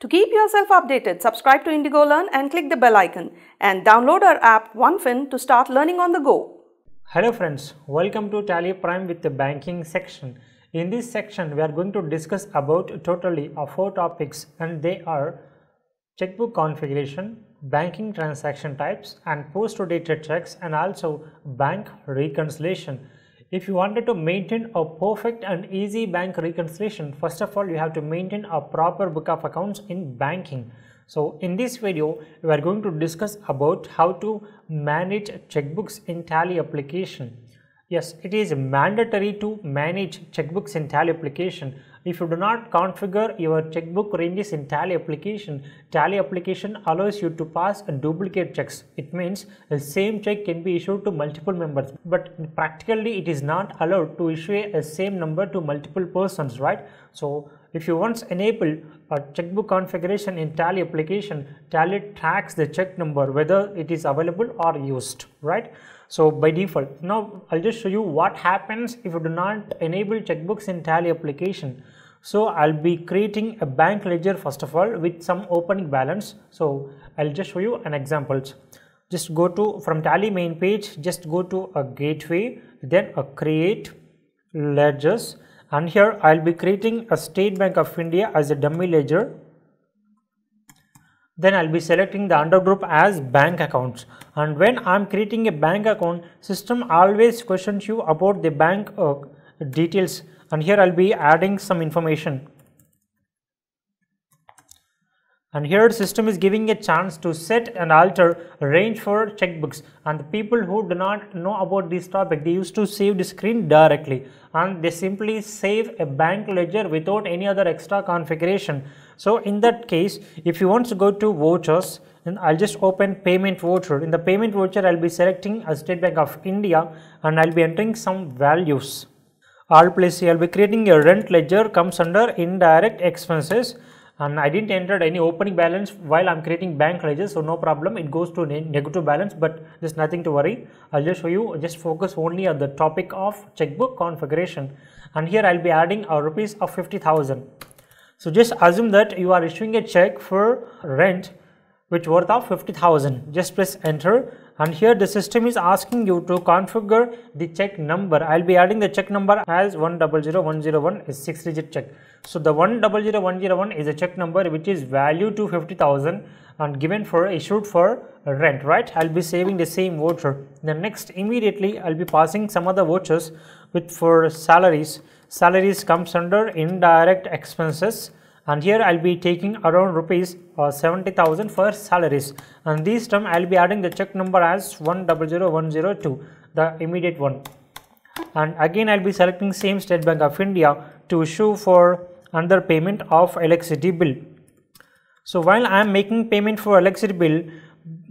To keep yourself updated, subscribe to Indigo Learn and click the bell icon and download our app OneFin to start learning on the go. Hello friends, welcome to Tally Prime with the banking section. In this section, we are going to discuss about totally of four topics and they are checkbook configuration, banking transaction types and post-dated checks and also bank reconciliation. If you wanted to maintain a perfect and easy bank reconciliation, first of all, you have to maintain a proper book of accounts in banking. So in this video, we are going to discuss about how to manage checkbooks in Tally application. Yes, it is mandatory to manage checkbooks in Tally application. If you do not configure your checkbook ranges in Tally application, Tally application allows you to pass a duplicate checks. It means the same check can be issued to multiple members, but practically it is not allowed to issue a same number to multiple persons, right? So if you once enable a checkbook configuration in Tally application, Tally tracks the check number whether it is available or used, right? So by default, now I'll just show you what happens if you do not enable checkbooks in Tally application. So I'll be creating a bank ledger first of all with some opening balance. So I'll just show you an example. Just go to from Tally main page, just go to a gateway, then a create ledgers and here I'll be creating a State Bank of India as a dummy ledger then I'll be selecting the undergroup as bank accounts. And when I'm creating a bank account system always questions you about the bank uh, details. And here I'll be adding some information and here the system is giving a chance to set and alter range for checkbooks. And the people who do not know about this topic they used to save the screen directly. And they simply save a bank ledger without any other extra configuration. So in that case if you want to go to vouchers and I'll just open payment voucher. In the payment voucher I'll be selecting a State Bank of India and I'll be entering some values. All place I'll be creating a rent ledger comes under indirect expenses and I didn't enter any opening balance while I'm creating bank ledgers so no problem. It goes to negative balance but there's nothing to worry. I'll just show you just focus only on the topic of checkbook configuration. And here I'll be adding a rupees of 50,000 so just assume that you are issuing a check for rent which worth of 50,000 just press enter and here the system is asking you to configure the check number. I'll be adding the check number as 100101 is six digit check. So the 100101 is a check number which is value to 50000 and given for issued for rent right? I'll be saving the same voucher. Then next immediately i'll be passing some other vouchers with for salaries. Salaries comes under indirect expenses and here I'll be taking around rupees uh, 70,000 for salaries. And this term I'll be adding the check number as 100102 the immediate one. And again I'll be selecting same State Bank of India to issue for under payment of electricity bill. So while I am making payment for electricity bill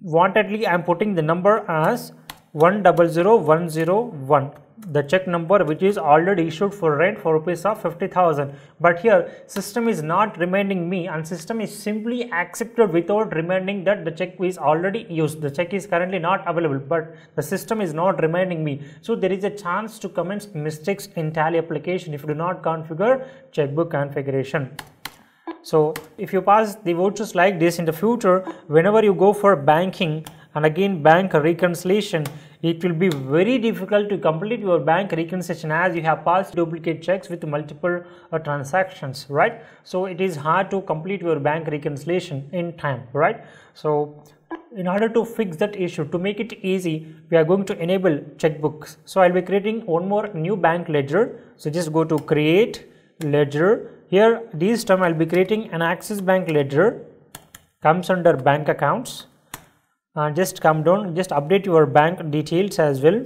wantedly I am putting the number as 100101 the check number which is already issued for rent for rupees of 50,000 but here system is not reminding me and system is simply accepted without reminding that the check is already used. The check is currently not available but the system is not reminding me. So there is a chance to commit mistakes in tally application if you do not configure checkbook configuration. So if you pass the vouchers like this in the future whenever you go for banking and again bank reconciliation it will be very difficult to complete your bank reconciliation as you have passed duplicate checks with multiple uh, transactions right? So it is hard to complete your bank reconciliation in time right? So in order to fix that issue to make it easy we are going to enable checkbooks. So i'll be creating one more new bank ledger. So just go to create ledger. Here this time i'll be creating an axis bank ledger. Comes under bank accounts and just come down just update your bank details as well.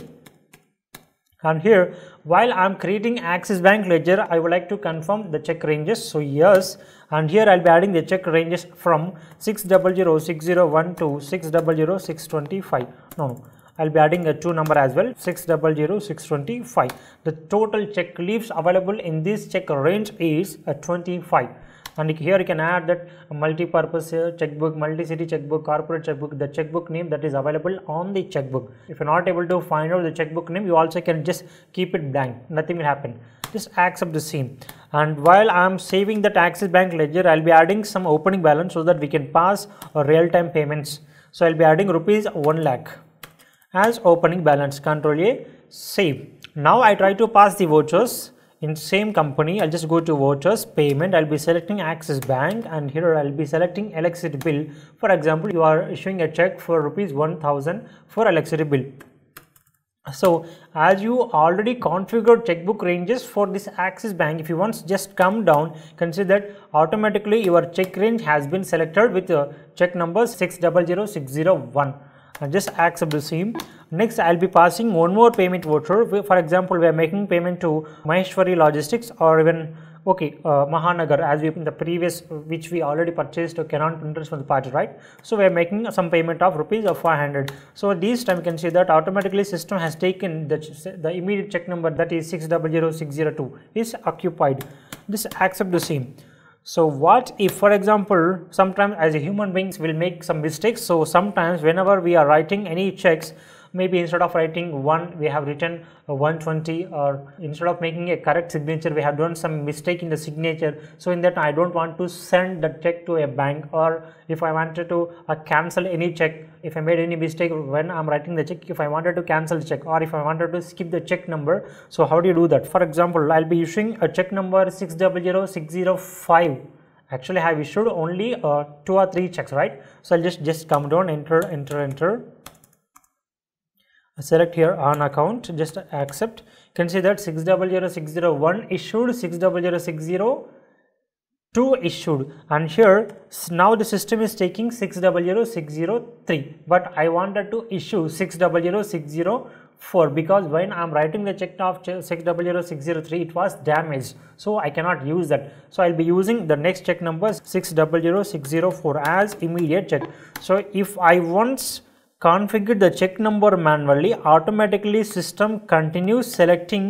And here while i'm creating axis bank ledger i would like to confirm the check ranges. So yes and here i'll be adding the check ranges from 6006001 to 600625 no no I'll be adding a two number as well 600625 the total check leaves available in this check range is a 25 and here you can add that multi-purpose checkbook multi-city checkbook corporate checkbook the checkbook name that is available on the checkbook. If you're not able to find out the checkbook name you also can just keep it blank. Nothing will happen. Just accept the same. And while I am saving the Axis Bank ledger I'll be adding some opening balance so that we can pass real-time payments. So I'll be adding rupees 1 lakh as opening balance. Control A save. Now I try to pass the vouchers in same company I'll just go to vouchers payment I'll be selecting Axis Bank and here I'll be selecting electricity bill. For example you are issuing a check for rupees 1000 for electricity bill. So as you already configured checkbook ranges for this Axis Bank, if you want just come down, consider that automatically your check range has been selected with uh, check number 600601 and just accept the same. Next, I'll be passing one more payment voucher. For example, we are making payment to Maheshwari Logistics or even okay uh, mahanagar as we in the previous which we already purchased uh, cannot interest from the party right so we are making some payment of rupees of 500 so this time you can see that automatically system has taken the, the immediate check number that is 600602 is occupied this accept the same so what if for example sometimes as a human beings will make some mistakes. So sometimes whenever we are writing any checks maybe instead of writing 1 we have written 120 or instead of making a correct signature we have done some mistake in the signature. So in that i don't want to send the check to a bank or if i wanted to uh, cancel any check if i made any mistake when i'm writing the check if i wanted to cancel the check or if i wanted to skip the check number so how do you do that? For example i'll be issuing a check number 600605 actually i have issued only uh, two or three checks right? So i'll just just come down enter enter enter select here on account just accept. You can see that 600601 issued 600602 issued. And here now the system is taking 600603 but i wanted to issue 600604 because when i'm writing the check of 600603 it was damaged. So i cannot use that. So i'll be using the next check number 600604 as immediate check. So if i once configure the check number manually, automatically system continues selecting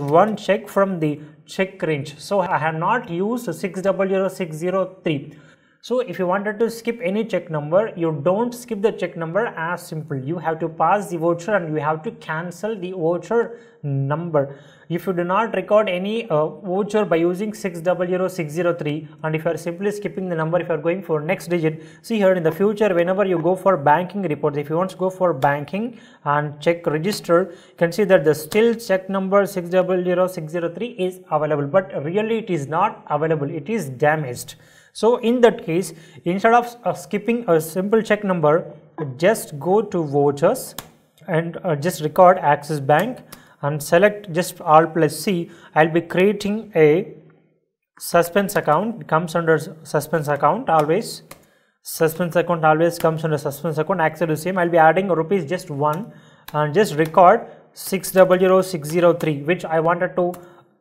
one check from the check range. So I have not used 600603. So if you wanted to skip any check number, you don't skip the check number as simple. You have to pass the voucher and you have to cancel the voucher number. If you do not record any uh, voucher by using 600603 and if you are simply skipping the number, if you are going for next digit, see here in the future whenever you go for banking reports, if you want to go for banking and check register, you can see that the still check number 600603 is available but really it is not available, it is damaged. So in that case, instead of uh, skipping a simple check number, just go to vouchers and uh, just record Axis Bank and select just R plus C. I'll be creating a suspense account, it comes under suspense account always. Suspense account always comes under suspense account, accept the same. I'll be adding rupees just one and just record 600603 which I wanted to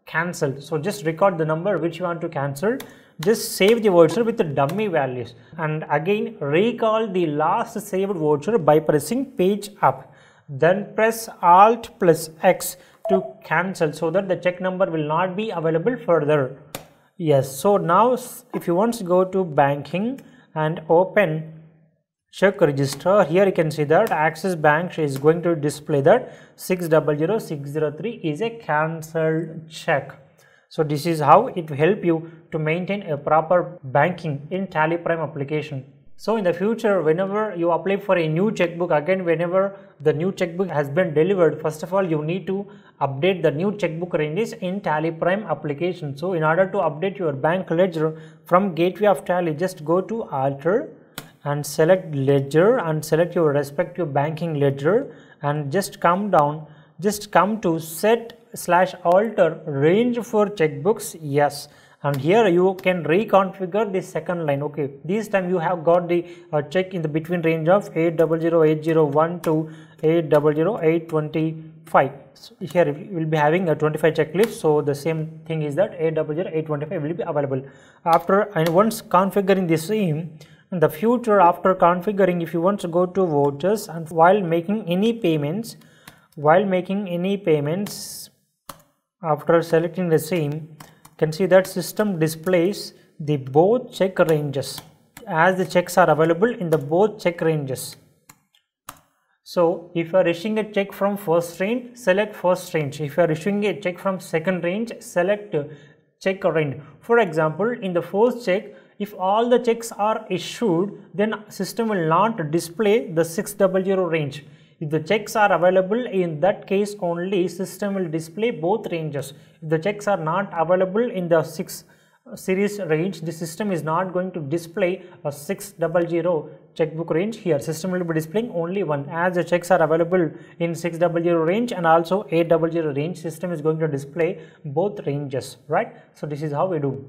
cancel. So just record the number which you want to cancel just save the voucher with the dummy values and again recall the last saved voucher by pressing page up then press alt plus x to cancel so that the check number will not be available further. Yes so now if you want to go to banking and open check register here you can see that axis bank is going to display that 600603 is a cancelled check so this is how it will help you to maintain a proper banking in Tally Prime application. So in the future, whenever you apply for a new checkbook, again, whenever the new checkbook has been delivered, first of all, you need to update the new checkbook ranges in Tally Prime application. So in order to update your bank ledger from gateway of Tally, just go to alter and select ledger and select your respective banking ledger and just come down, just come to set slash alter range for checkbooks yes. And here you can reconfigure the second line okay. This time you have got the uh, check in the between range of 800801 to 800825 so here we will be having a 25 checklist so the same thing is that 800825 will be available. After and once configuring the same in the future after configuring if you want to go to vouchers and while making any payments while making any payments after selecting the same, can see that system displays the both check ranges as the checks are available in the both check ranges. So if you are issuing a check from first range, select first range. If you are issuing a check from second range, select check range. For example, in the first check, if all the checks are issued, then system will not display the 600 range. If the checks are available, in that case only system will display both ranges. If the checks are not available in the 6 uh, series range, the system is not going to display a 600 checkbook range here. System will be displaying only one as the checks are available in 600 range and also 800 range system is going to display both ranges, right? So this is how we do.